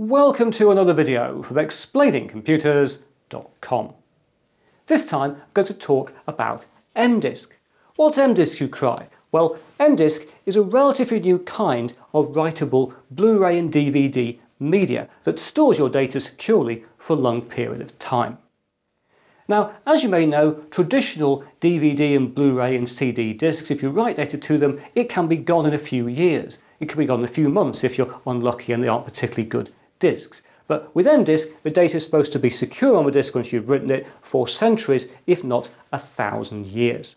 Welcome to another video from explainingcomputers.com. This time I'm going to talk about MDisk. What's MDisk you cry? Well, MDisk is a relatively new kind of writable Blu-ray and DVD media that stores your data securely for a long period of time. Now, as you may know, traditional DVD and Blu-ray and CD discs, if you write data to them, it can be gone in a few years. It can be gone in a few months if you're unlucky and they aren't particularly good disks. But with MDisk, the data is supposed to be secure on the disk once you've written it for centuries, if not a thousand years.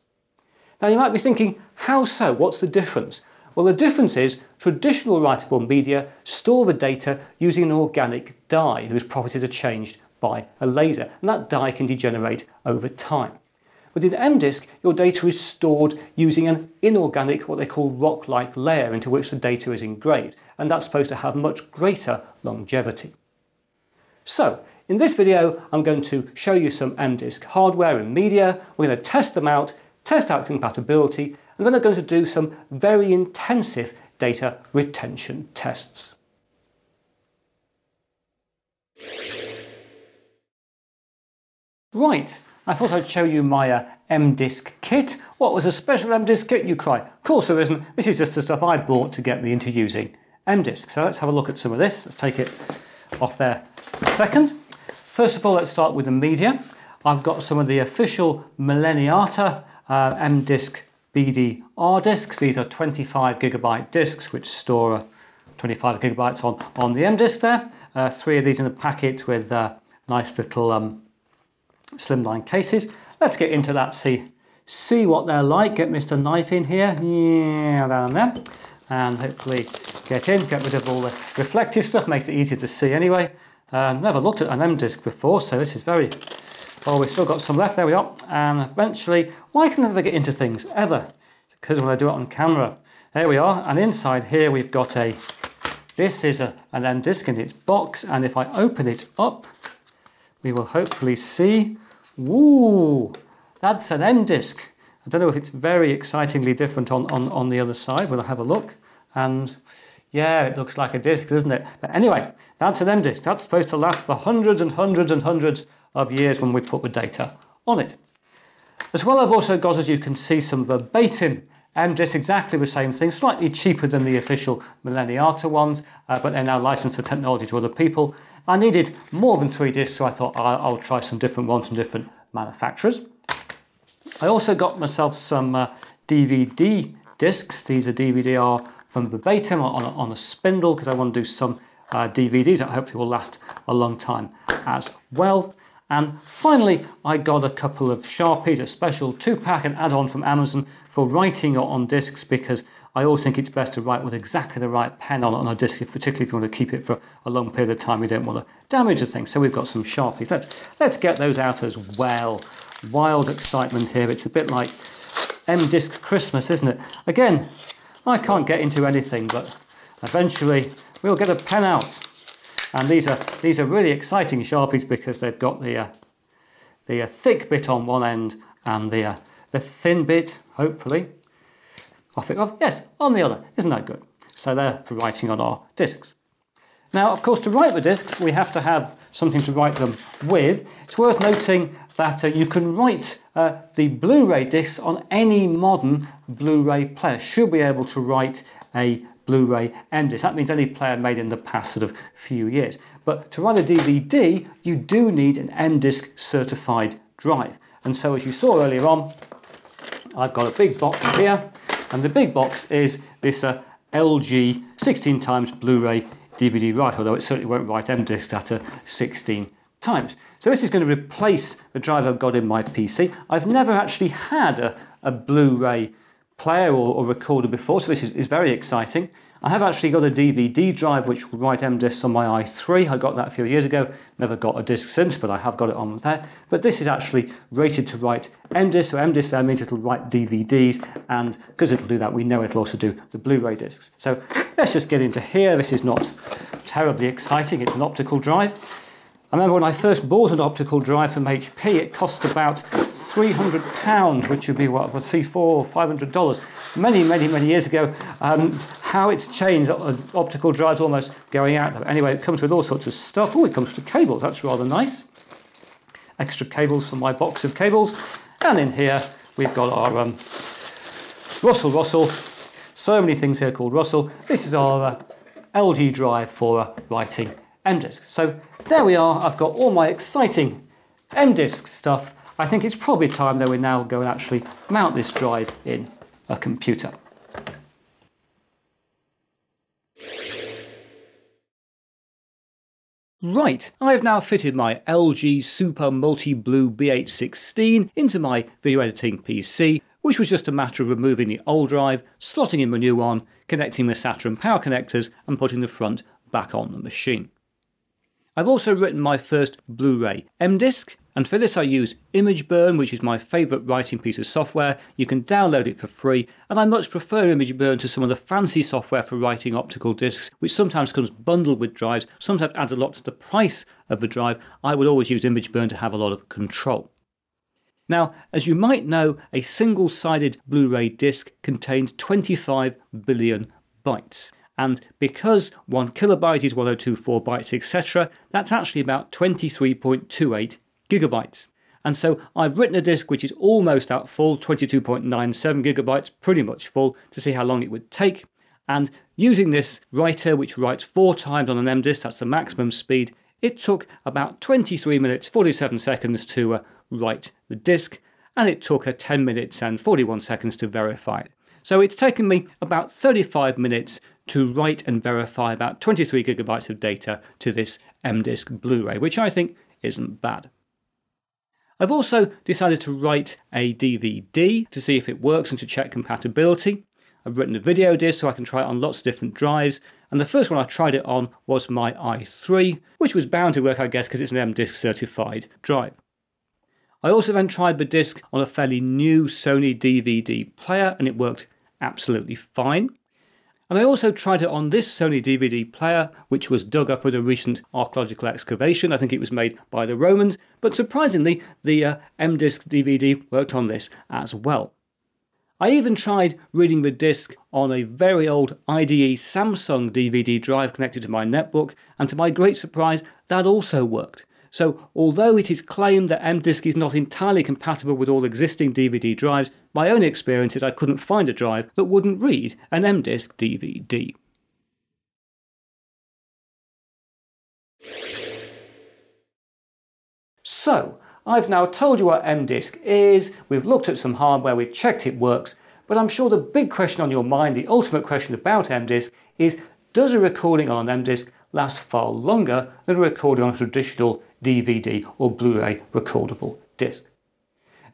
Now you might be thinking, how so? What's the difference? Well, the difference is traditional writable media store the data using an organic dye whose properties are changed by a laser, and that dye can degenerate over time. Within MDisk, your data is stored using an inorganic, what they call rock-like layer into which the data is engraved, and that's supposed to have much greater longevity. So, in this video, I'm going to show you some MDisk hardware and media. We're going to test them out, test out compatibility, and then I'm going to do some very intensive data retention tests. Right, I thought I'd show you my uh, MDisk kit. What was a special MDisk kit, you cry? Of course there isn't. This is just the stuff I bought to get me into using MDisk. So let's have a look at some of this. Let's take it off there a second. First of all, let's start with the media. I've got some of the official Millenniata uh, MDisk BDR disks. These are 25 gigabyte disks which store 25 gigabytes on, on the MDisk there. Uh, three of these in a packet with uh, nice little um, slimline cases. Let's get into that, see, see what they're like. Get Mr. Knife in here, yeah, down there. And hopefully get in, get rid of all the reflective stuff, makes it easier to see anyway. Uh, never looked at an M-disc before, so this is very, oh, we've still got some left, there we are. And eventually, why can I never get into things, ever? Because when I do it on camera. There we are, and inside here we've got a, this is a, an M-disc in its box, and if I open it up, we will hopefully see Ooh, that's an M-disc. I don't know if it's very excitingly different on, on, on the other side. We'll have a look. And yeah, it looks like a disc, doesn't it? But anyway, that's an M-disc. That's supposed to last for hundreds and hundreds and hundreds of years when we put the data on it. As well, I've also got, as you can see, some verbatim M-disc, exactly the same thing, slightly cheaper than the official Millenniata ones, uh, but they're now licensed the technology to other people. I needed more than three discs, so I thought I'll, I'll try some different ones from different manufacturers. I also got myself some uh, DVD discs. These are DVD-R from Verbatim on on a spindle because I want to do some uh, DVDs that hopefully will last a long time as well. And finally, I got a couple of Sharpies, a special two-pack and add-on from Amazon for writing on discs because I always think it's best to write with exactly the right pen on, on a disc, particularly if you want to keep it for a long period of time. You don't want to damage the thing. So we've got some Sharpies. Let's, let's get those out as well. Wild excitement here. It's a bit like M-Disc Christmas, isn't it? Again, I can't get into anything, but eventually we'll get a pen out. And these are, these are really exciting Sharpies because they've got the, uh, the uh, thick bit on one end and the, uh, the thin bit, hopefully, off it off. Yes, on the other. Isn't that good? So they're for writing on our discs. Now, of course, to write the discs, we have to have something to write them with. It's worth noting that uh, you can write uh, the Blu-ray discs on any modern Blu-ray player. Should be able to write a Blu-ray M-disc. That means any player made in the past sort of few years. But to write a DVD, you do need an M-disc certified drive. And so as you saw earlier on, I've got a big box here and the big box is this uh, LG 16 times Blu-ray DVD write, although it certainly won't write M-Disc at a 16 times. So this is going to replace the drive I've got in my PC. I've never actually had a, a Blu-ray player or, or, recorder before, so this is, is very exciting. I have actually got a DVD drive which will write M-discs on my i3. I got that a few years ago. Never got a disc since, but I have got it on there. But this is actually rated to write M-discs, so M-discs there means it'll write DVDs, and because it'll do that, we know it'll also do the Blu-ray discs. So let's just get into here. This is not terribly exciting. It's an optical drive. I remember when I first bought an optical drive from HP, it cost about £300, which would be what, three, four, five hundred dollars. Many, many, many years ago. Um, how it's changed, uh, optical drives almost going out. Anyway, it comes with all sorts of stuff. Oh, it comes with cables. That's rather nice. Extra cables for my box of cables. And in here, we've got our um, Russell Russell. So many things here called Russell. This is our uh, LG drive for uh, writing M-Disk. So there we are, I've got all my exciting M-Disk stuff. I think it's probably time that we now go and actually mount this drive in a computer. Right, I've now fitted my LG Super Multi Blue B816 into my video editing PC, which was just a matter of removing the old drive, slotting in my new one, connecting the SATA and power connectors, and putting the front back on the machine. I've also written my first Blu-ray M-Disc, and for this I use ImgBurn, which is my favourite writing piece of software. You can download it for free, and I much prefer ImgBurn to some of the fancy software for writing optical discs, which sometimes comes bundled with drives, sometimes adds a lot to the price of the drive. I would always use ImgBurn to have a lot of control. Now, as you might know, a single-sided Blu-ray disc contains 25 billion bytes. And because one kilobyte is 1024 bytes, etc., that's actually about 23.28 gigabytes. And so I've written a disk which is almost at full, 22.97 gigabytes, pretty much full, to see how long it would take. And using this writer, which writes four times on an M disk, that's the maximum speed, it took about 23 minutes 47 seconds to uh, write the disk, and it took uh, 10 minutes and 41 seconds to verify it. So it's taken me about 35 minutes to write and verify about 23 gigabytes of data to this M-Disk Blu-ray, which I think isn't bad. I've also decided to write a DVD to see if it works and to check compatibility. I've written a video disc so I can try it on lots of different drives, and the first one I tried it on was my i3, which was bound to work I guess because it's an M-Disk certified drive. I also then tried the disc on a fairly new Sony DVD player and it worked absolutely fine. And I also tried it on this Sony DVD player, which was dug up with a recent archaeological excavation. I think it was made by the Romans, but surprisingly, the uh, M-Disc DVD worked on this as well. I even tried reading the disc on a very old IDE Samsung DVD drive connected to my netbook, and to my great surprise, that also worked. So although it is claimed that M-Disk is not entirely compatible with all existing DVD drives, my own experience is I couldn't find a drive that wouldn't read an M-Disk DVD. So, I've now told you what M-Disk is, we've looked at some hardware, we've checked it works, but I'm sure the big question on your mind, the ultimate question about M-Disk is, does a recording on an M-Disk last far longer than a recording on a traditional DVD or Blu-ray recordable disc.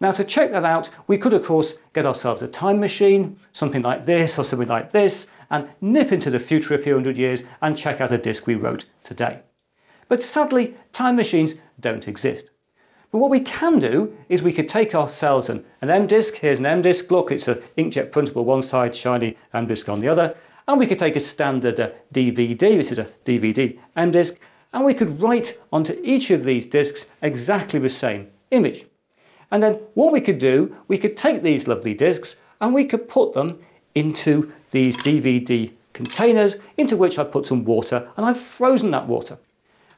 Now to check that out, we could of course get ourselves a time machine, something like this or something like this, and nip into the future a few hundred years and check out a disc we wrote today. But sadly, time machines don't exist. But what we can do is we could take ourselves an, an M-disc, here's an M-disc, look it's an inkjet printable one side, shiny M-disc on the other, and we could take a standard uh, DVD, this is a DVD M-disc, and we could write onto each of these discs exactly the same image. And then what we could do, we could take these lovely discs and we could put them into these DVD containers into which I put some water and I've frozen that water.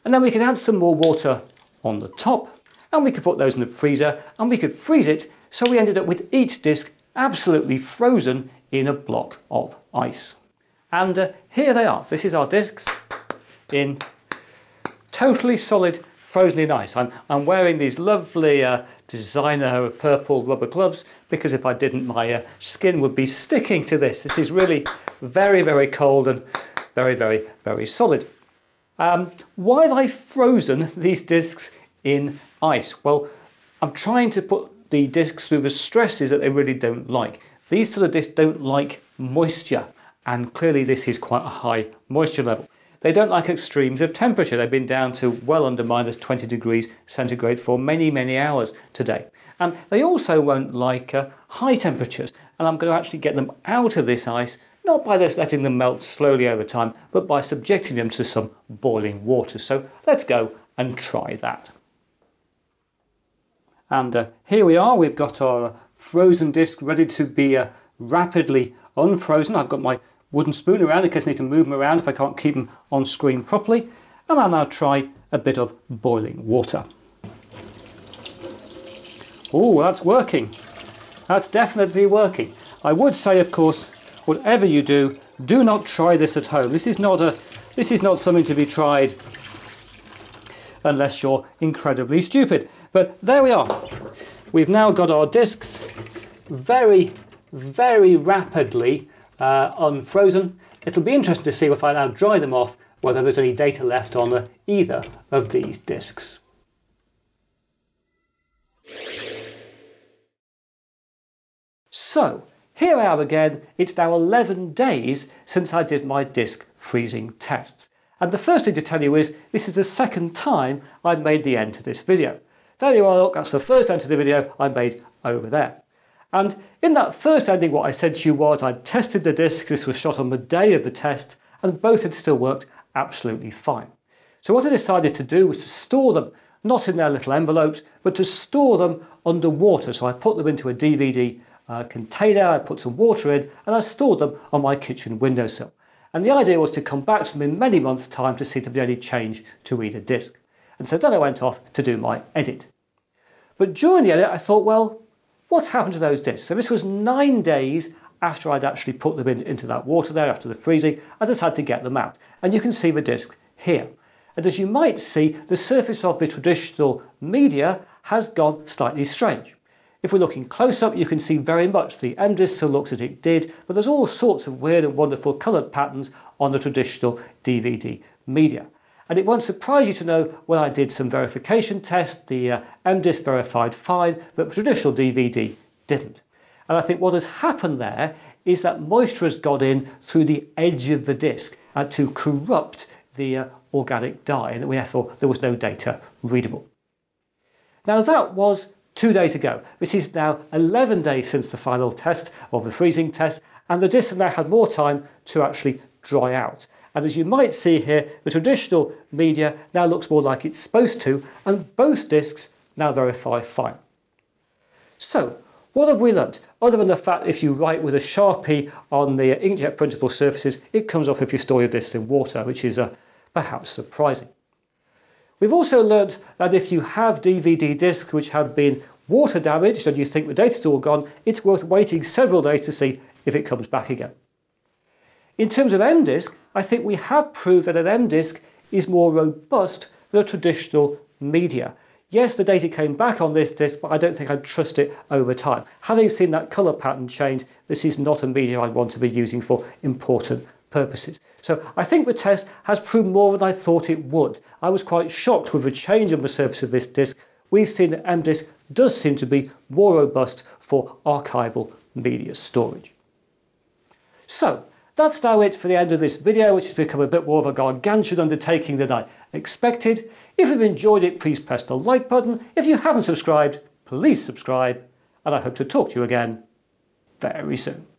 And then we could add some more water on the top and we could put those in the freezer and we could freeze it so we ended up with each disc absolutely frozen in a block of ice. And uh, here they are. This is our discs in totally solid frozen in ice. I'm, I'm wearing these lovely uh, designer purple rubber gloves because if I didn't my uh, skin would be sticking to this. It is really very very cold and very very very solid. Um, why have I frozen these discs in ice? Well I'm trying to put the discs through the stresses that they really don't like. These sort of discs don't like moisture and clearly this is quite a high moisture level. They don't like extremes of temperature. They've been down to well under minus 20 degrees centigrade for many, many hours today. And they also won't like uh, high temperatures. And I'm going to actually get them out of this ice, not by just letting them melt slowly over time, but by subjecting them to some boiling water. So let's go and try that. And uh, here we are, we've got our frozen disc ready to be uh, rapidly unfrozen. I've got my wooden spoon around in case I need to move them around if I can't keep them on screen properly. And I'll now try a bit of boiling water. Oh, that's working. That's definitely working. I would say, of course, whatever you do, do not try this at home. This is not a this is not something to be tried unless you're incredibly stupid. But there we are. We've now got our discs very, very rapidly uh, unfrozen. It'll be interesting to see if I now dry them off whether there's any data left on either of these discs. So, here I am again, it's now 11 days since I did my disk freezing tests. And the first thing to tell you is, this is the second time I've made the end to this video. There you are, look, that's the first end to the video I made over there. And in that first ending, what I said to you was I'd tested the disk, this was shot on the day of the test, and both had still worked absolutely fine. So what I decided to do was to store them, not in their little envelopes, but to store them underwater. So I put them into a DVD uh, container, I put some water in, and I stored them on my kitchen windowsill. And the idea was to come back to them in many months' time to see if there any change to either disk. And so then I went off to do my edit. But during the edit, I thought, well, what's happened to those disks? So this was nine days after I'd actually put them in, into that water there after the freezing, I just had to get them out. And you can see the disc here. And as you might see, the surface of the traditional media has gone slightly strange. If we're looking close up, you can see very much the M-Disc still looks as it did, but there's all sorts of weird and wonderful coloured patterns on the traditional DVD media. And it won't surprise you to know when I did some verification tests, the uh, verified fine, but traditional DVD didn't. And I think what has happened there is that moisture has got in through the edge of the disc uh, to corrupt the uh, organic dye, and therefore there was no data readable. Now that was two days ago. This is now 11 days since the final test of the freezing test, and the disc now had more time to actually dry out. And as you might see here, the traditional media now looks more like it's supposed to, and both discs now verify fine. So, what have we learnt? Other than the fact if you write with a Sharpie on the inkjet printable surfaces, it comes off if you store your discs in water, which is uh, perhaps surprising. We've also learnt that if you have DVD discs which have been water damaged and you think the data's all gone, it's worth waiting several days to see if it comes back again. In terms of M-Disk, I think we have proved that an M-Disk is more robust than a traditional media. Yes, the data came back on this disk, but I don't think I'd trust it over time. Having seen that colour pattern change, this is not a media I'd want to be using for important purposes. So I think the test has proved more than I thought it would. I was quite shocked with the change on the surface of this disk. We've seen that MDisk does seem to be more robust for archival media storage. So that's now it for the end of this video, which has become a bit more of a gargantuan undertaking than I expected. If you've enjoyed it, please press the like button. If you haven't subscribed, please subscribe. And I hope to talk to you again very soon.